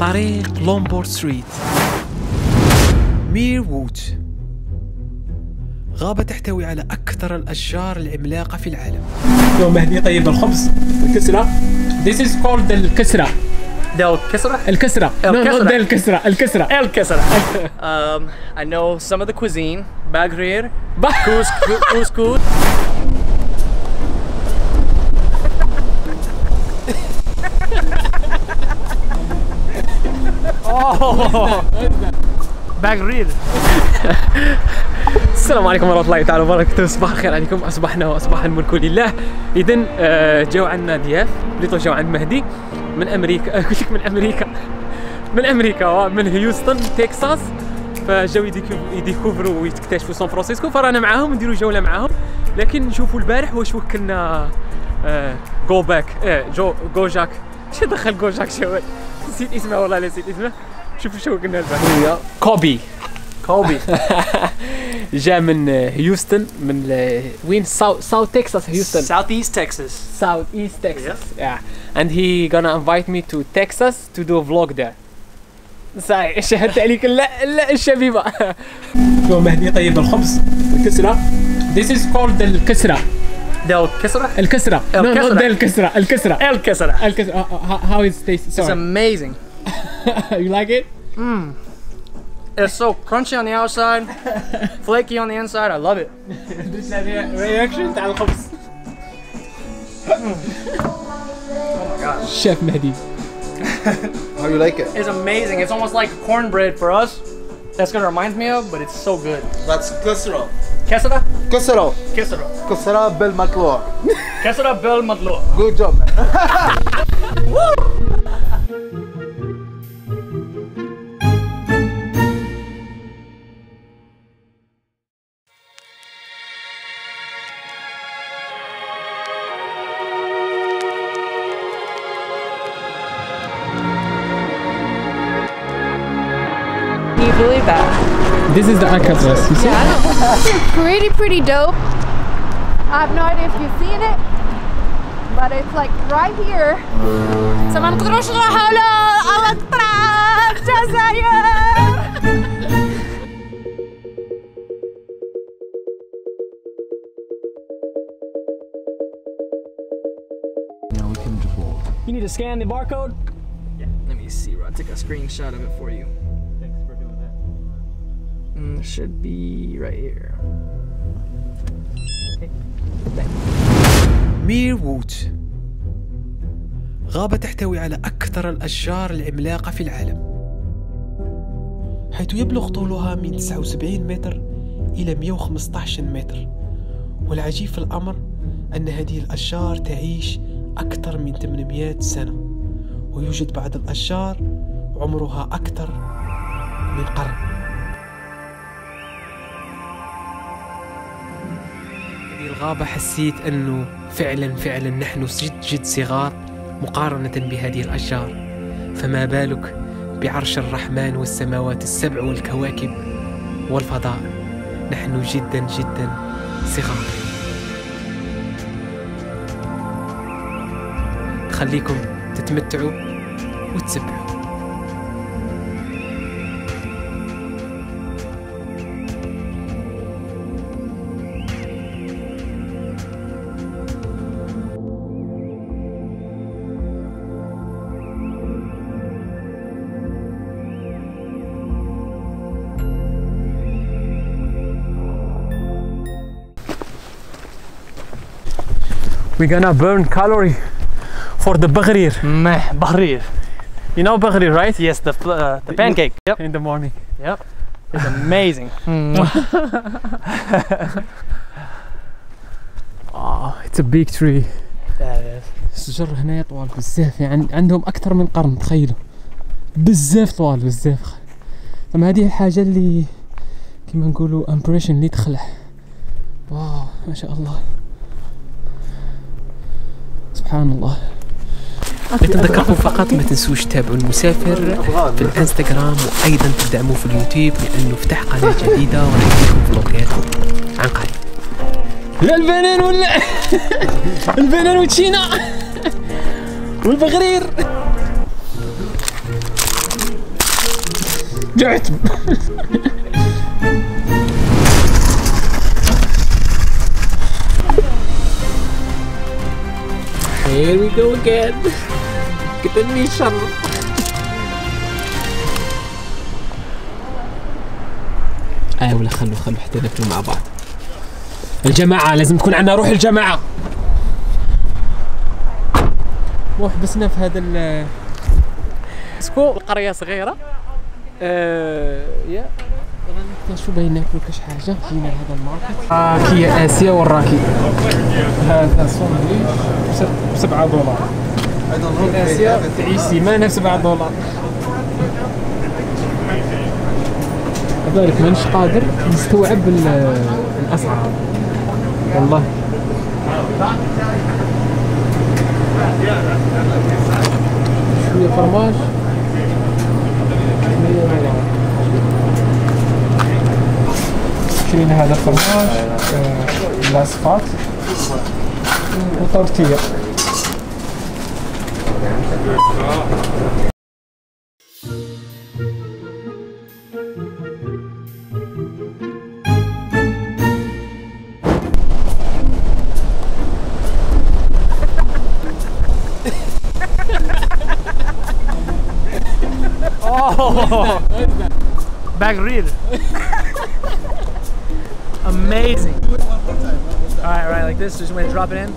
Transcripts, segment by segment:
طريق Lombard Street. Muir Woods غابة تحتوي على أكثر الأشجار العملاقة في العالم. يوم مهدي طيب الخبز الكسرة. This is called الكسرة? الكسرة. No, not. الكسرة الكسرة. Kisra. um, I know some of the cuisine. Bagrir, Ba- couscous, couscous. oh, Bagrir. السلام عليكم ورحمة الله تعالى وبركاته. صباح الخير عليكم. أصبحنا وأصبح الملك لله. إذا جاو عندنا ضياف بليطو جاو عند مهدي. من أمريكا أقول لك من أمريكا. من أمريكا من هيوستن تكساس. فجاو يديكو- يديكوفروا ويكتشفوا سان فرانسيسكو. فرانا معاهم نديروا جولة معاهم. لكن نشوفوا البارح واش وكلنا جو باك جو جو جاك شو دخل جو جاك شو نسيت اسمه والله نسيت اسمه. شوفوا شو قلنا البارح كوبي. Kobe. جاء من هيوستن من وين؟ ساوث ساوث تكساس هيوستن. Southeast Texas. ساوث ايست تكساس yeah. and he gonna invite me to Texas to do a vlog there. صحيح شهدت عليك لا لا الشبيبة. يوم مهدي طيب الخبز؟ الكسرة. This is called الكسرة. Del Kisra? الكسرة El no not Kisra. the الكسرة الكسرة El Kisra. الكسرة uh, uh, how is it taste It's sorry amazing. you like it It's so crunchy on the outside, flaky on the inside. I love it. reaction تاع الخبز شيف مهدي How you like it? It's amazing. It's almost like cornbread for us. that's gonna remind me of, but it's so good. That's Kusra. Kesara? Kusra. Kesara. Kusra Bel matloa. Kesara Bel matloa. Good job, man. believe that? This is the Alcatraz you see Pretty, pretty dope. I have no idea if you've seen it, but it's like right here. سما نقدروش نروحوا لأطراف الجزائر. You need to scan the barcode? Yeah, let me see. I'll take a screenshot of it for you. Mm, should be right here. مير ووت. غابة تحتوي على أكثر الأشجار العملاقة في العالم. حيث يبلغ طولها من 79 متر إلى 115 متر. والعجيب في الأمر أن هذه الأشجار تعيش أكثر من 800 سنة. ويوجد بعض الأشجار عمرها أكثر من قرن. الغابة حسيت أنه فعلا فعلا نحن جد جد صغار مقارنة بهذه الأشجار. فما بالك بعرش الرحمن والسماوات السبع والكواكب والفضاء؟ نحن جدا جدا صغار. خليكم تتمتعوا وتسبحوا. We're gonna burn calorie for the bagrir Meh, Bahrir. You know bagrir right? Yes, the uh, the pancake. Yep. In the morning Yep. It's amazing. Oh, it's a big tree that is. الشجر هنا طوال بزاف يعني عندهم أكثر من قرن تخيلوا بزاف طوال بزاف أما هذه الحاجة اللي كما نقولوا امبريشن اللي تخلع واو ما شاء الله سبحان الله نتذكركم فقط ما تنسوش تتابعوا المسافر في الإنستغرام وأيضا تدعموه في اليوتيوب لأنه فتح قناة جديدة وراح يجيكم فلوقات عن قريب. لا البنان ولا البنان وتشينا والبغرير. جعت. Here we go again. قتلني الشر اي ولا خلوا خلوا حتى ناكلوا مع بعض. الجماعة لازم تكون عندنا روح الجماعة. مو حبسنا في هذا ال سكو قرية صغيرة. آه يا شو باين كاش حاجة جينا لهذا الماركت. راكي آسيا والراكي. هذا دولار. if they آسيا have it. تعيش سيمانة بسبعة دولار. كذلك مانيش قادر نستوعب ال- الأسعار. والله. شوية فرماج شوية دولار. شيرين هذا فرماج آه، لاصفات وطورتية Back rear. Amazing. All right, all right, like this. Just gonna drop it in.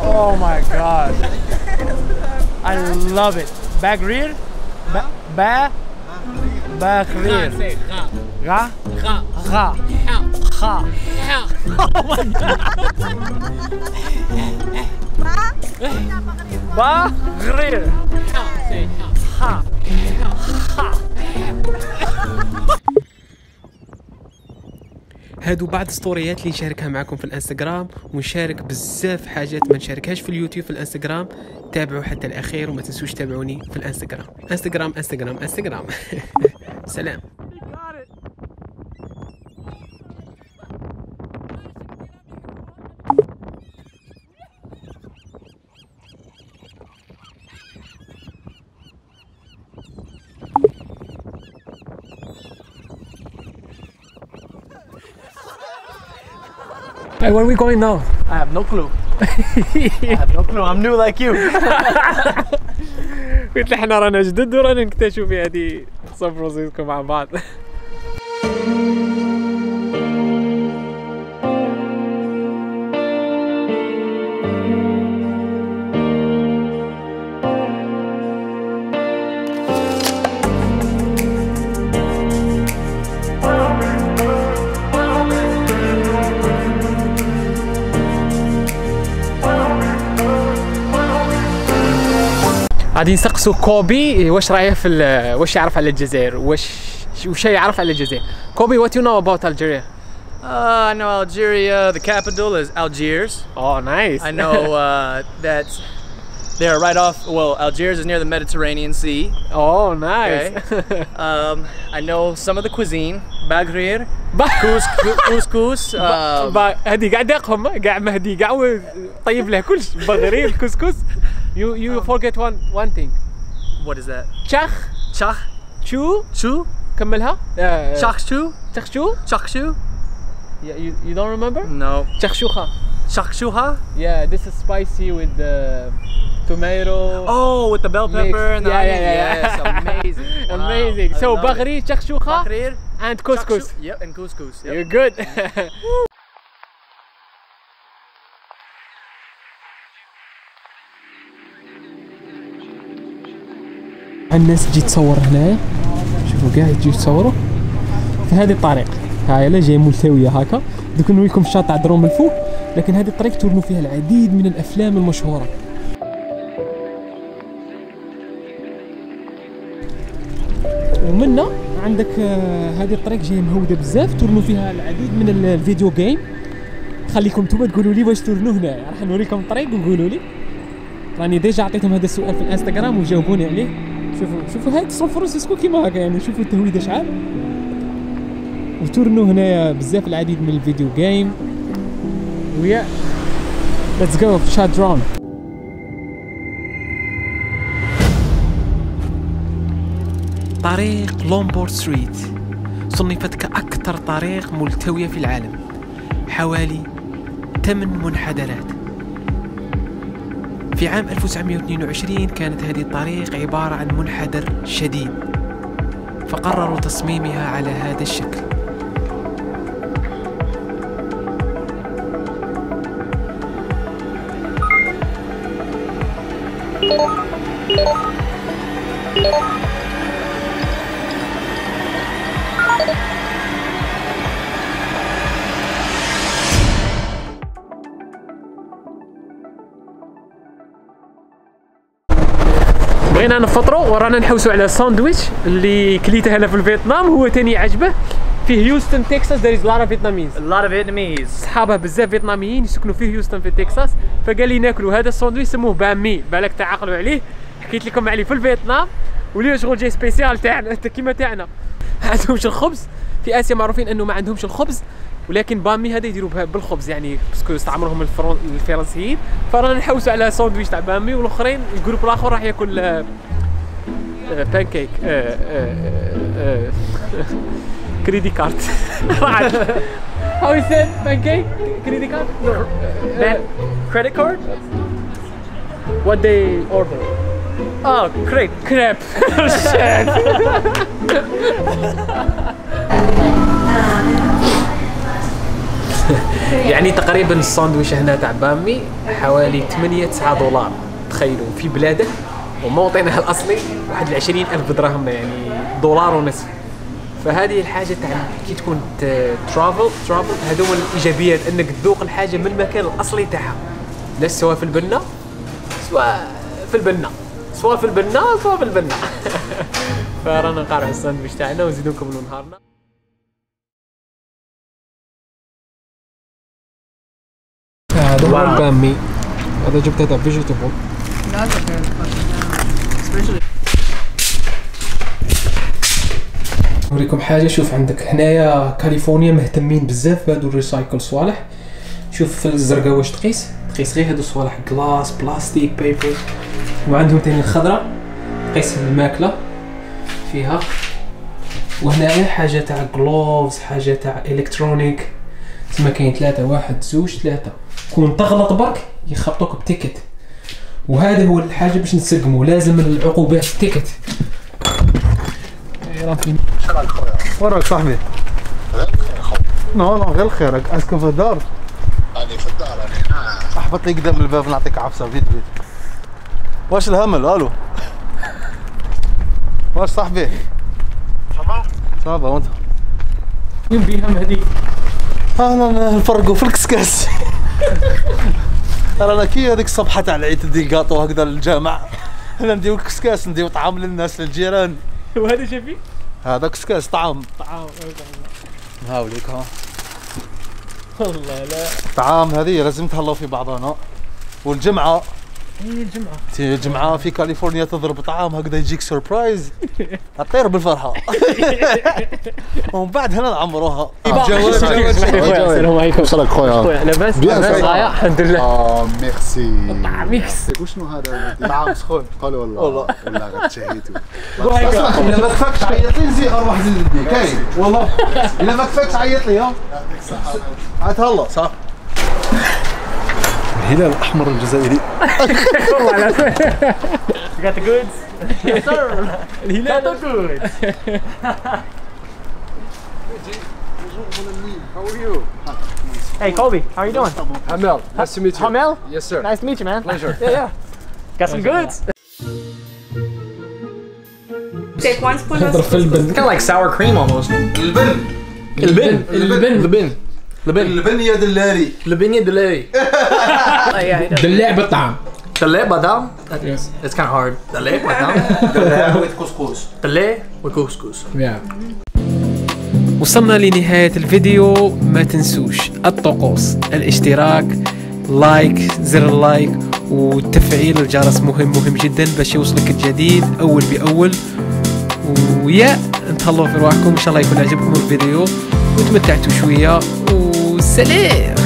Oh my god. I love it. Back rear. Ba. Ba. Back rear. Ga. Ga. Ga. Oh my god. Ba. Rear. Ha. هادو بعض ستوريات اللي نشاركها معكم في الانستغرام ونشارك بزاف حاجات ما نشاركهاش في اليوتيوب في الانستغرام. تابعوا حتى الأخير وما تنسوش تابعوني في الانستغرام. انستغرام انستغرام انستغرام. سلام. Hey, where are we going now? I have no clue. I have no clue. I'm new like you. قلت احنا رانا جدد ورانا نكتشفوا في هذه سان فرانسيسكو مع بعض غادي نسقسوا كوبي واش رايه في واش يعرف على الجزائر واش وش يعرف على الجزائر كوبي what you know about Algeria Uh, I know Algeria. The capital is Algiers. oh nice I know uh, that they're right off. Well, Algiers is near the Mediterranean Sea. oh nice Um, I know some of the cuisine. Bagrir, couscous. Um, هذه قاع داقهم كاع مهدي كاع و- طيب له كلش بغري الكسكس you you forget one one thing what is that? تشخ Chach, شو chu, كملها آه، chach chu, تشخ شو chach chu. Yeah, you, you don't remember No, تشخشوخة chach chuha. yeah this is spicy with the tomato Oh, with the bell mix. pepper and the yeah, onion. yeah, yeah, Yes, amazing. Wow, amazing I so love it. بغري تشخشوخة Bagrir, and couscous chach chu- Yep, and couscous. Yep. you're good الناس تجي تصور هنا. شوفوا كاع يجي يتصوروا. في هذه الطريق. هاي لا جاي ملتوية هكا. دوك نوريكم الشاطئ دروم من الفوق. لكن هذه الطريق تورنوا فيها العديد من الأفلام المشهورة. ومنا عندك آه، هذه الطريق جاية مهودة بزاف. تورنوا فيها العديد من ال- ال video game خليكم نتوما تقولوا لي واش تورنوا هنا. راح نوريكم الطريق وقولوا لي. راني déjà عطيتهم هذا السؤال في الانستغرام وجاوبوني عليه. شوفوا شوفوا هاد سان فرانسيسكو كيما هكا يعني شوفوا التهويده شعال وتورنو هنايا بزاف العديد من ال video game ويا let's go شادرون طريق لومبورد ستريت. صنفت كأكثر طريق ملتوية في العالم. حوالي 8 منحدرات. في عام 1922 كانت هذه الطريق عبارة عن منحدر شديد فقرروا تصميمها على هذا الشكل. بغينا نفطروا ورانا نحوسوا على ساندويتش اللي كليته أنا في الفيتنام هو تاني عجبه. في هيوستن تكساس of Vietnamese A lot of Vietnamese. صحابه بزاف فيتناميين يسكنوا في هيوستن في تكساس فقال لي ناكلوا هذا الساندويتش سموه بامي بالك تعقلوا عليه. حكيت لكم عليه في الفيتنام واليوم شغل جاي spécial تاعنا كيما تاعنا. ما عندهمش الخبز. في آسيا معروفين أنه ما عندهمش الخبز. ولكن بامي هذا يديروا بها بالخبز يعني parce que استعمرهم الفرن... الفرنسيين فرانا نحوسوا على ساندويتش تاع بامي والآخرين ال group الآخر راح ياكل pancake credit card How is it? Pancake? Credit card? No. Ban- credit card? What they order? Oh, crepe. Crepe. Shit. يعني تقريبا الساندويش هنا تاع بامي حوالي 8 9 دولار. تخيلوا في بلادة وموطنها الأصلي واحد 20 ألف درهم يعني دولار ونصف. فهذه الحاجة تاع كي تكون ترافل ترافل هذو هما الإيجابيات إنك تذوق الحاجة من المكان الأصلي تاعها. لا سواء في البنه سواء في البنه سواء في البنه سواء في البنه فرانا نقارعوا الساندويش تاعنا vegetable نوريكم حاجة. شوف عندك هنايا كاليفورنيا مهتمين بزاف بهادو ال recycle صوالح. شوف في الزرقاء واش تقيس. تقيس غير هادو الصوالح glass plastic paper وعندهم تاني الخضراء تقيس الماكلة فيها. وهنايا حاجة تاع gloves حاجة تاع électronique تما كاين ثلاثة واحد زوج ثلاثة كون تغلط برك يخبطوك بتيكت. وهذا هو الحاجة باش نسقمو لازم من العقوبات التيكت وراك صاحبي. نو نو غير خيرك أسكن في الدار. أنا في الدار هنا. أحبط لي قدام الباب نعطيك عفسة. فيت فيت واش الهمل؟ ألو. واش صاحبي؟ ça va وانت؟ يوم بيهم هذيك؟ أنا نفرقوا في الكسكاس. رانا كي هذيك الصبحة تاع العيد تدي الكاطو هكذا للجامع. هنا نديو الكسكاس نديو طعام للناس للجيران. وهذا شافي هذا كسكاس طعام. طعام هاوليك ها والله لا. طعام هذه لازم تهلاو في بعضنا والجمعة هي الجمعة تي الجمعه في كاليفورنيا تضرب طعام هكذا يجيك surprise تطير بالفرحة. ومن بعد هنا نعمروها. السلام عليكم. وصلك خويا. خويا لاباس لاباس. غاية الحمد لله. آه merci. mix. وشنو هذا؟ طعام سخون. قال والله. والله. والله غير تشهيتو الا ما كفاكش عيط لي نزيد أروح زيد لدي كاين والله. الا ما كفاكش عيط لي ها؟ تهلا صح. الهلال الاحمر الجزائري You got the goods? yes, sir. الهلال Got the goods. How are you? Hey, Colby, how are you doing? Hamel, nice to meet you. Hamel? Yes, sir. Nice to meet you, man. Pleasure. Yeah, yeah. Got some goods. Take one spoon of نضرب في البن Kind of like sour cream almost. البن البن البن البن البن البن يا دلاري. البن دلاري. دلاع بالطعام دلع Yes. It's kind of hard. دلع بادام. دلاري كسكس دلع وكوسكوس وصلنا لنهاية الفيديو. ما تنسوش الطقوس الاشتراك لايك زر اللايك وتفعيل الجرس. مهم مهم جدا باش يوصلك الجديد أول بأول. ويا نتهلاو في رواحكم. إن شاء الله يكون عجبكم الفيديو. وتمتعتوا شوية. ele